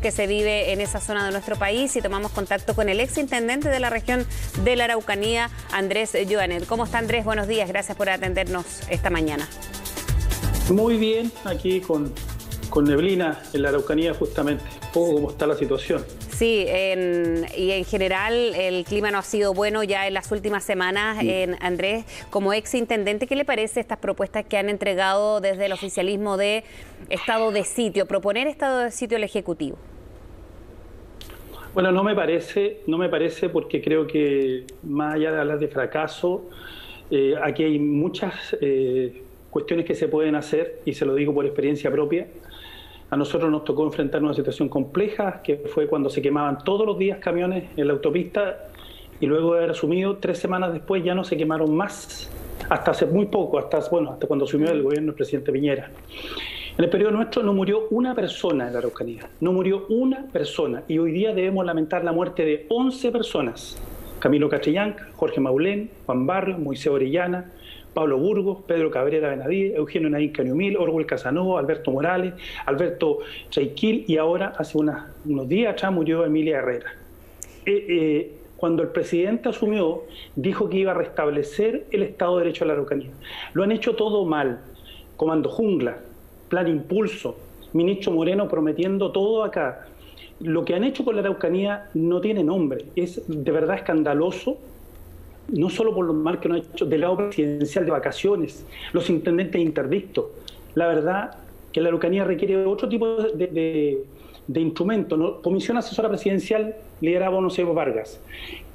que se vive en esa zona de nuestro país y tomamos contacto con el ex intendente de la región de la Araucanía, Andrés Joanet. ¿Cómo está Andrés? Buenos días, gracias por atendernos esta mañana. Muy bien, aquí con, con neblina en la Araucanía justamente, poco cómo está la situación. Sí, y en general el clima no ha sido bueno ya en las últimas semanas. En Andrés, como ex intendente, ¿qué le parece estas propuestas que han entregado desde el oficialismo de estado de sitio, proponer estado de sitio al Ejecutivo? Bueno, no me parece, no me parece porque creo que más allá de hablar de fracaso, eh, aquí hay muchas eh, cuestiones que se pueden hacer y se lo digo por experiencia propia. A nosotros nos tocó enfrentar una situación compleja, que fue cuando se quemaban todos los días camiones en la autopista y luego de haber asumido, tres semanas después ya no se quemaron más, hasta hace muy poco, hasta, bueno, hasta cuando asumió el gobierno el presidente Piñera. En el periodo nuestro no murió una persona en la Araucanía, no murió una persona y hoy día debemos lamentar la muerte de 11 personas. Camilo Castrillanca, Jorge Maulén, Juan Barrio, Moisés Orellana, Pablo Burgos, Pedro Cabrera Benadí, Eugenio Naín Cañumil, Orwell Casanova, Alberto Morales, Alberto Chaiquil y ahora, hace unos días atrás, murió Emilia Herrera. Eh, eh, cuando el presidente asumió, dijo que iba a restablecer el Estado de Derecho a la Araucanía. Lo han hecho todo mal. Comando Jungla, Plan Impulso, ministro Moreno prometiendo todo acá. Lo que han hecho con la Araucanía no tiene nombre. Es de verdad escandaloso no solo por lo mal que nos ha hecho del lado presidencial de vacaciones, los intendentes interdictos. La verdad que la Araucanía requiere otro tipo de, instrumento. Comisión Asesora Presidencial lideraba José Vargas.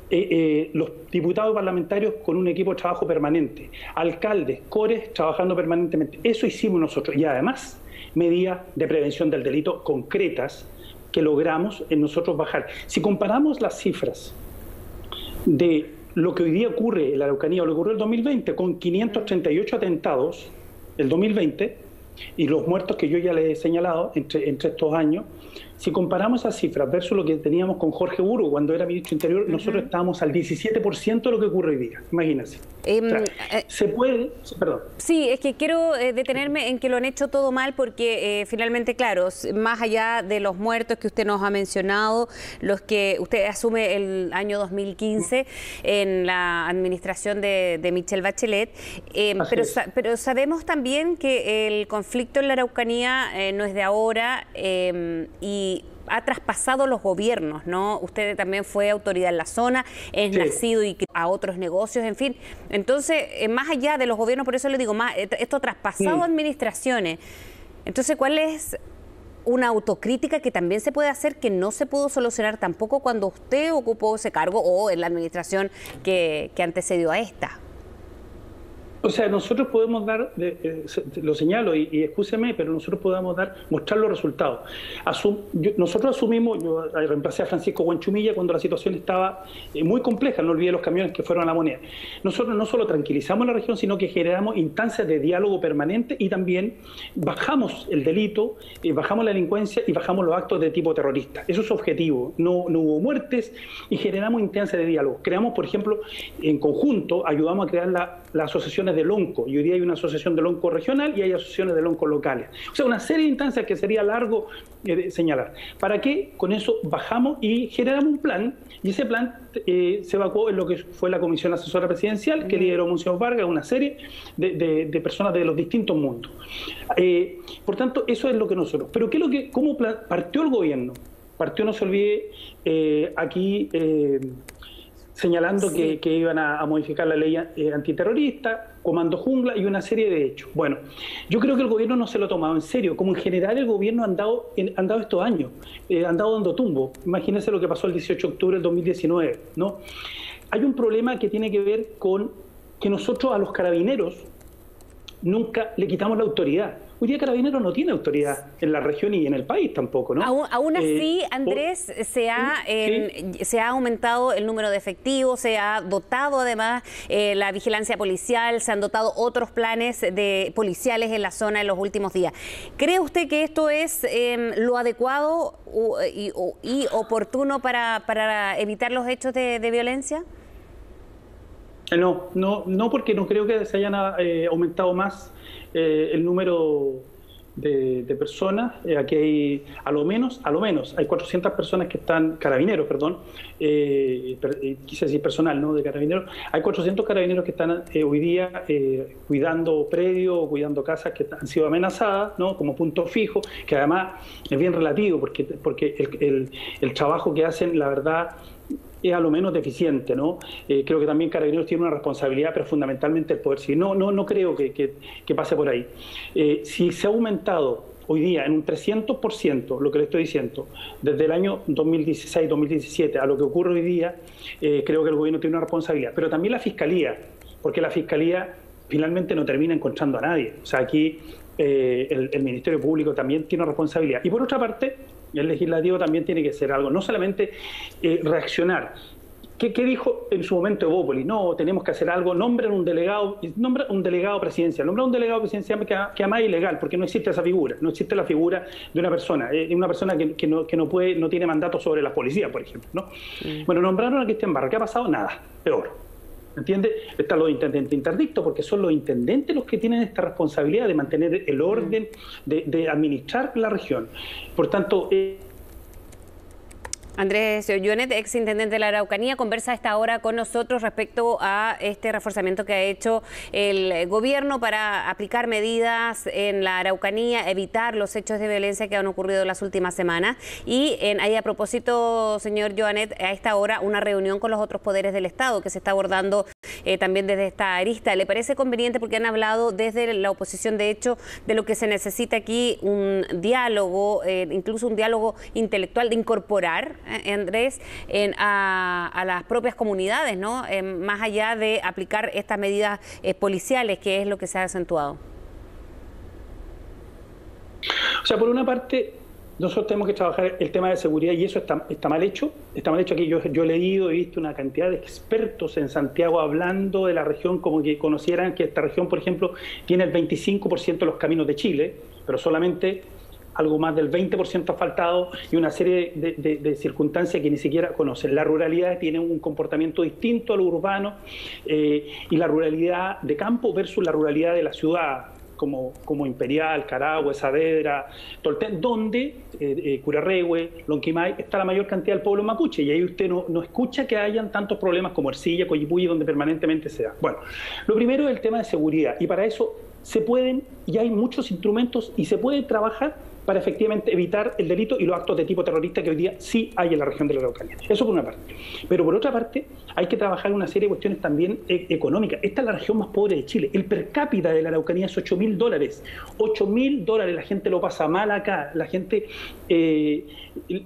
Eh, eh, los diputados parlamentarios con un equipo de trabajo permanente, alcaldes, cores trabajando permanentemente. Eso hicimos nosotros. Y además, medidas de prevención del delito concretas que logramos en nosotros bajar. Si comparamos las cifras de lo que hoy día ocurre en la Araucanía, o lo que ocurrió en el 2020, con 538 atentados, el 2020, y los muertos que yo ya les he señalado entre, entre estos años, si comparamos esas cifras versus lo que teníamos con Jorge Burgo cuando era ministro Interior, nosotros estábamos al 17% de lo que ocurre hoy día. Imagínense. Em, eh, se puede, perdón. Sí, es que quiero eh, detenerme en que lo han hecho todo mal porque eh, finalmente, claro, más allá de los muertos que usted nos ha mencionado, los que usted asume el año 2015 en la administración de, de Michelle Bachelet, em, pero, pero sabemos también que el conflicto en la Araucanía no es de ahora em, y ha traspasado los gobiernos, ¿no? Usted también fue autoridad en la zona, es nacido y a otros negocios, en fin. Entonces, eh, más allá de los gobiernos, por eso le digo, más, esto ha traspasado administraciones. Entonces, ¿cuál es una autocrítica que también se puede hacer que no se pudo solucionar tampoco cuando usted ocupó ese cargo o en la administración que, que antecedió a esta? O sea, nosotros podemos dar, lo señalo y, y pero nosotros podemos dar, mostrar los resultados. nosotros asumimos, yo reemplacé a Francisco Guanchumilla cuando la situación estaba eh, muy compleja, no olvide los camiones que fueron a la moneda. Nosotros no solo tranquilizamos la región, sino que generamos instancias de diálogo permanente y también bajamos el delito, eh, bajamos la delincuencia y bajamos los actos de tipo terrorista. Eso es objetivo. No, hubo muertes y generamos instancias de diálogo. Creamos, por ejemplo, en conjunto, ayudamos a crear las asociaciones de lonco, y hoy día hay una asociación de lonco regional y hay asociaciones de lonco locales. O sea, una serie de instancias que sería largo eh, señalar. ¿Para qué? Con eso bajamos y generamos un plan, y ese plan eh, se evacuó en lo que fue la Comisión Asesora Presidencial, que lideró Monseñor Vargas, una serie de, personas de los distintos mundos. Eh, por tanto, eso es lo que nosotros. Pero ¿qué es lo que, ¿cómo partió el gobierno? Partió, no se olvide, aquí señalando que, iban a, modificar la ley eh, antiterrorista, comando jungla y una serie de hechos. Bueno, yo creo que el gobierno no se lo ha tomado en serio, como en general el gobierno ha andado, han dado estos años, eh, han dado dando tumbo. Imagínense lo que pasó el 18 de octubre del 2019, ¿no? Hay un problema que tiene que ver con que nosotros a los carabineros nunca le quitamos la autoridad. Hoy día Carabineros no tiene autoridad en la región y en el país tampoco, ¿no? Aún, así, eh, Andrés, se, ha, se ha aumentado el número de efectivos, se ha dotado además eh, la vigilancia policial, se han dotado otros planes de policiales en la zona en los últimos días. ¿Cree usted que esto es em, lo adecuado y, oportuno para, para, evitar los hechos de, violencia? Eh, no, no, no porque no creo que se hayan aumentado más eh, el número de, personas. Eh, aquí hay, a lo menos, a lo menos, hay 400 personas que están, carabineros, perdón, eh, eh, quise decir personal, ¿no? De carabineros. Hay 400 carabineros que están hoy día cuidando predios, cuidando casas que han sido amenazadas, ¿no? Como punto fijo, que además es bien relativo, porque, porque el, el trabajo que hacen, la verdad, es a lo menos deficiente, ¿no? Eh, creo que también Carabineros tiene una responsabilidad, pero fundamentalmente el poder. No, no, no creo que, que, pase por ahí. Eh, si se ha aumentado hoy día en un 300% lo que le estoy diciendo, desde el año 2016-2017 a lo que ocurre hoy día, eh, creo que el gobierno tiene una responsabilidad. Pero también la Fiscalía, porque la Fiscalía finalmente no termina encontrando a nadie. O sea, aquí el Ministerio Público también tiene una responsabilidad. Y por otra parte, el legislativo también tiene que ser algo, no solamente eh, reaccionar. ¿Qué, dijo en su momento Evópolis? No, tenemos que hacer algo, nombren un delegado, nombra un delegado presidencial, nombra un delegado presidencial que, que además es ilegal, porque no existe esa figura, no existe la figura de una persona, eh, una persona que, no, que no, puede, no tiene mandato sobre la policía, por ejemplo. ¿no? Bueno, nombraron a Cristian Barra, ¿qué ha pasado? Nada, peor. ¿Entiende? Están los intendentes interdictos, porque son los intendentes los que tienen esta responsabilidad de mantener el orden, de, administrar la región. Por tanto, eh, Andrés Ollonet, ex intendente de la Araucanía, conversa a esta hora con nosotros respecto a este reforzamiento que ha hecho el gobierno para aplicar medidas en la Araucanía, evitar los hechos de violencia que han ocurrido las últimas semanas. Y en, ahí a propósito, señor Joanet, a esta hora una reunión con los otros poderes del Estado que se está abordando eh, también desde esta arista. ¿Le parece conveniente porque han hablado desde la oposición, de hecho, de lo que se necesita aquí un diálogo, eh, incluso un diálogo intelectual de incorporar Andrés, en, a, las propias comunidades, ¿no? más allá de aplicar estas medidas eh, policiales, que es lo que se ha acentuado. O sea, por una parte, nosotros tenemos que trabajar el tema de seguridad y eso está, está mal hecho. Está mal hecho aquí. Yo, yo he leído, he visto una cantidad de expertos en Santiago hablando de la región como que conocieran que esta región, por ejemplo, tiene el 25% de los caminos de Chile, pero solamente algo más del 20% asfaltado y una serie de, circunstancias que ni siquiera conocen. La ruralidad tiene un comportamiento distinto a lo urbano eh, y la ruralidad de campo versus la ruralidad de la ciudad. Como, como Imperial, Carahue, Saavedra, Tolten, donde eh, eh, Curarrehue, Lonquimay, está la mayor cantidad del pueblo mapuche y ahí usted no, no escucha que hayan tantos problemas como Ercilla, Coyipulli, donde permanentemente se da. Bueno, lo primero es el tema de seguridad y para eso se pueden, y hay muchos instrumentos y se puede trabajar para efectivamente evitar el delito y los actos de tipo terrorista que hoy día sí hay en la región de la Araucanía. Eso por una parte. Pero por otra parte, hay que trabajar en una serie de cuestiones también eh, económicas. Esta es la región más pobre de Chile. El per cápita de la Araucanía es 8 mil dólares. 8 mil dólares. La gente lo pasa mal acá. La gente, eh,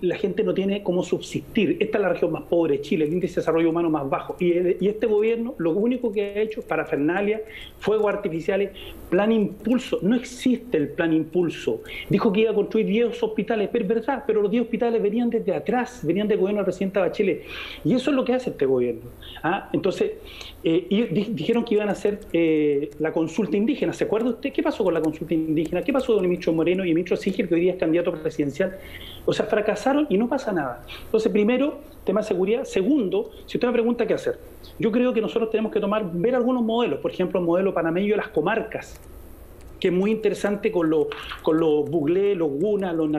la gente no tiene cómo subsistir. Esta es la región más pobre de Chile, el índice de desarrollo humano más bajo. Y, y este gobierno lo único que ha hecho es parafernalia, fuegos artificiales, plan impulso. No existe el plan impulso. Dijo que a construir 10 hospitales, pero es verdad, pero los 10 hospitales venían desde atrás, venían del gobierno del presidente Bachelet. Y eso es lo que hace este gobierno. ¿ah? Entonces, eh, dijeron que iban a hacer eh, la consulta indígena. ¿Se acuerda usted qué pasó con la consulta indígena? ¿Qué pasó con Emilio Moreno y Emilio Singer, que hoy día es candidato presidencial? O sea, fracasaron y no pasa nada. Entonces, primero, tema de seguridad. Segundo, si usted me pregunta qué hacer, yo creo que nosotros tenemos que tomar, ver algunos modelos, por ejemplo, el modelo panameño de las comarcas que es muy interesante con, los con los buglé, los gunas, los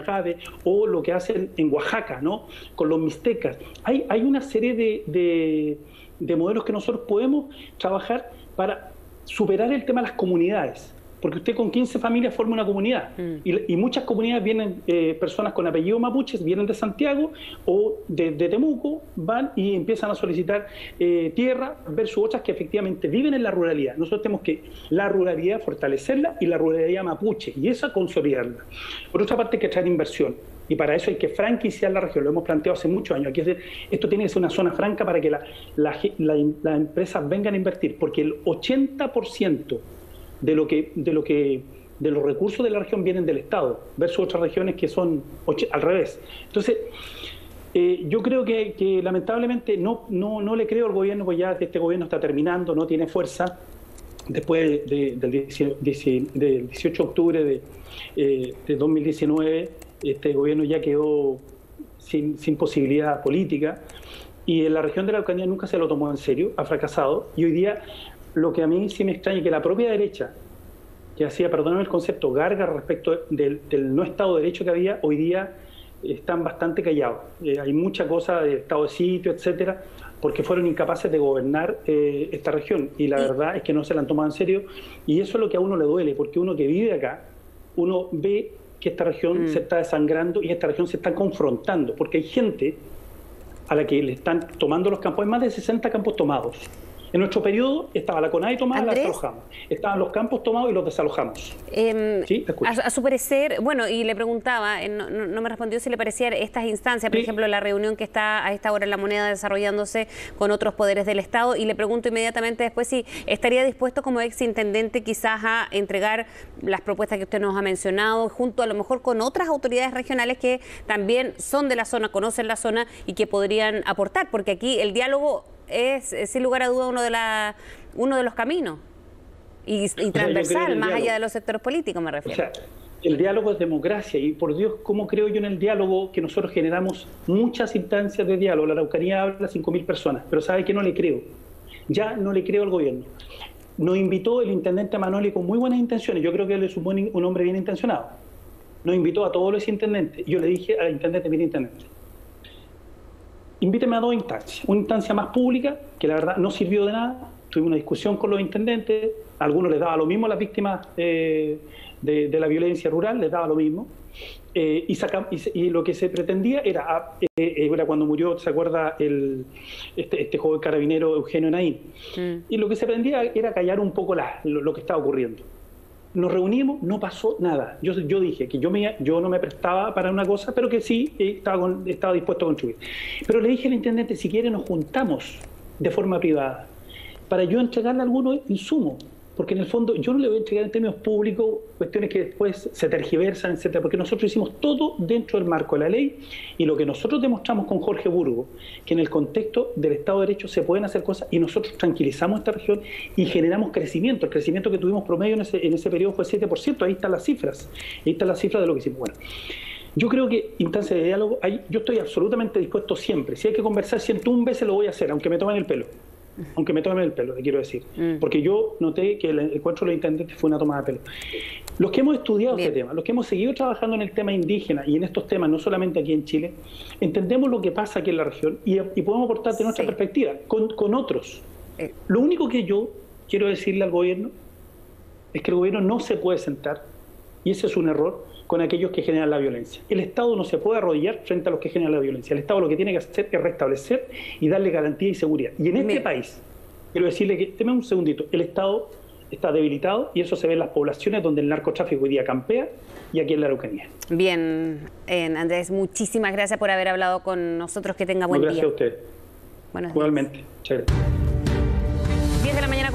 o lo que hacen en Oaxaca, ¿no? con los mixtecas. Hay, hay una serie de, de modelos que nosotros podemos trabajar para superar el tema de las comunidades porque usted con 15 familias forma una comunidad mm. y, muchas comunidades vienen, eh, personas con apellido mapuches, vienen de Santiago o de, Temuco, van y empiezan a solicitar eh, tierra versus otras que efectivamente viven en la ruralidad. Nosotros tenemos que la ruralidad fortalecerla y la ruralidad mapuche y esa consolidarla. Por otra parte hay que traer inversión. Y para eso hay que franquiciar la región, lo hemos planteado hace muchos años. Aquí esto tiene que ser una zona franca para que las empresas vengan a invertir, porque el 80% de lo que, de lo que de los recursos de la región vienen del Estado, versus otras regiones que son al revés. Entonces, eh, yo creo que, lamentablemente no, no, no, le creo al gobierno, pues ya este gobierno está terminando, no tiene fuerza. Después del, 18 de octubre de, eh, de 2019, este gobierno ya quedó sin, sin posibilidad política y en la región de la Araucanía nunca se lo tomó en serio, ha fracasado y hoy día lo que a mí sí me extraña es que la propia derecha, que hacía, perdóname el concepto, garga respecto del, no Estado de Derecho que había, hoy día están bastante callados. Eh, hay mucha cosa de Estado de sitio, etcétera, porque fueron incapaces de gobernar eh, esta región. Y la verdad es que no se la han tomado en serio. Y eso es lo que a uno le duele, porque uno que vive acá, uno ve que esta región mm. se está desangrando y esta región se está confrontando, porque hay gente a la que le están tomando los campos, hay más de 60 campos tomados. En nuestro periodo estaba la CONAI tomada y la desalojamos. Estaban los campos tomados y los desalojamos. Em, ¿Sí? a, su parecer, bueno, y le preguntaba, eh, no, me respondió si le parecían estas instancias, por ejemplo, la reunión que está a esta hora en la moneda desarrollándose con otros poderes del Estado, y le pregunto inmediatamente después si estaría dispuesto como ex intendente quizás a entregar las propuestas que usted nos ha mencionado, junto a lo mejor con otras autoridades regionales que también son de la zona, conocen la zona y que podrían aportar, porque aquí el diálogo es, sin lugar a duda uno de, la, uno de los caminos y, transversal, más allá de los sectores políticos me refiero. O sea, el diálogo es democracia y por Dios, ¿cómo creo yo en el diálogo que nosotros generamos muchas instancias de diálogo? La Araucanía habla a 5.000 personas, pero ¿sabe que no le creo? Ya no le creo al gobierno. Nos invitó el intendente Manoli con muy buenas intenciones, yo creo que él es un, un hombre bien intencionado. Nos invitó a todos los intendentes. Yo le dije al intendente, mire intendente, invíteme a dos instancias. Una instancia más pública, que la verdad no sirvió de nada. Tuve una discusión con los intendentes, a algunos les daba lo mismo a las víctimas eh, de, la violencia rural, les daba lo mismo. Eh, y, lo que se pretendía era, ah, eh, era cuando murió, ¿se acuerda? El, este, este joven carabinero Eugenio Naín. Mm. Y lo que se pretendía era callar un poco lo que estaba ocurriendo nos reunimos, no pasó nada. Yo, yo dije que yo, me, yo no me prestaba para una cosa, pero que sí estaba, estaba dispuesto a construir. Pero le dije al intendente, si quiere nos juntamos de forma privada, para yo entregarle algunos insumos porque en el fondo yo no le voy a entregar en términos públicos cuestiones que después se tergiversan, etcétera, porque nosotros hicimos todo dentro del marco de la ley y lo que nosotros demostramos con Jorge Burgo, que en el contexto del Estado de Derecho se pueden hacer cosas y nosotros tranquilizamos esta región y generamos crecimiento. El crecimiento que tuvimos promedio en ese, en ese periodo fue 7%, ahí están las cifras, ahí están las cifras de lo que hicimos. Bueno, yo creo que instancia de diálogo, yo estoy absolutamente dispuesto siempre. Si hay que conversar 101 veces lo voy a hacer, aunque me tomen el pelo aunque me tomen el pelo, le quiero decir. Mm. Porque yo noté que el encuentro de los intendentes fue una toma de pelo. Los que hemos estudiado este tema, los que hemos seguido trabajando en el tema indígena y en estos temas, no solamente aquí en Chile, entendemos lo que pasa aquí en la región y, podemos aportar de nuestra perspectiva con, con otros. Eh. Lo único que yo quiero decirle al gobierno es que el gobierno no se puede sentar, y ese es un error, con aquellos que generan la violencia. El Estado no se puede arrodillar frente a los que generan la violencia. El Estado lo que tiene que hacer es restablecer y darle garantía y seguridad. Y en este país, quiero decirle que, teme un segundito, el Estado está debilitado y eso se ve en las poblaciones donde el narcotráfico hoy día campea y aquí en la Araucanía. Bien, Andrés, muchísimas gracias por haber hablado con nosotros. Que tenga buen día. Gracias a usted. Igualmente. Chévere. 10 de la mañana,